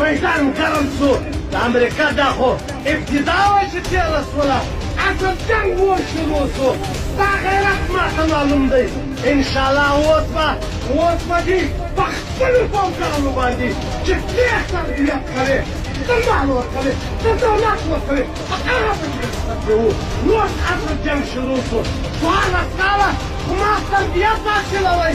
میدان ګرم شو د امریکا دا خو ابتدا وه چې تیره شوله اصل جنګ اوس شروع شو ستا غیرت ماته معلوم دی انشاالله اوس به اوس به دي په خپلو پوځیانو باندې چې ډېر تربیت کوې ته مال ورکوې ته دولت ورکوې په هغه به ډېر څه کوو اوس اصل جنګ شروع شو څوارلس کاله خو ما تربیت حاصلوئ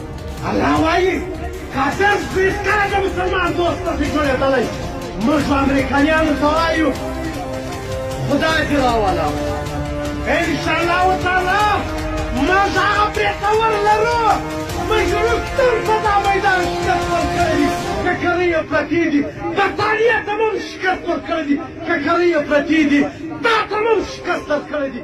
الله وایي کافر هېڅکله د مسلمان دوست نشي جوړېدلی موږ امریکایانو ته وایو خدای دې راوله انشاءالله تعالی موږ هغه پېښور لرو موږ رښتون په دا میدان شکست ورکړی دي ککرۍ یې پرتې دي برتانیې ته مو شکست ورکړی دي ککرۍ یې پرتې دي تا ته مو شکست ورکړی دي